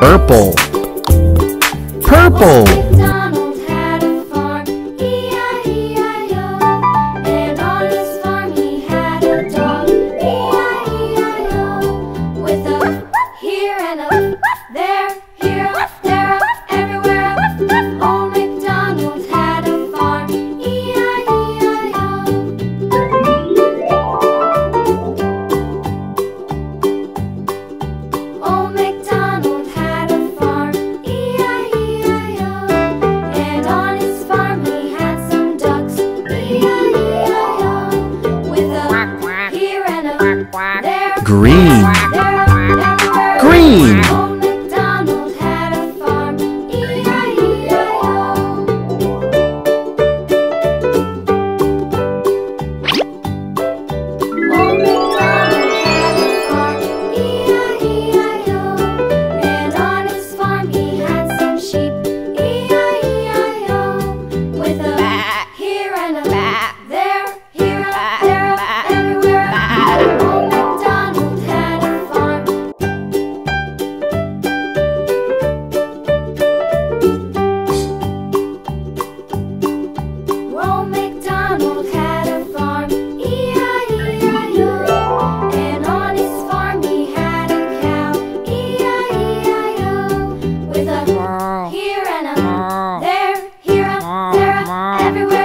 purple. Purple. green.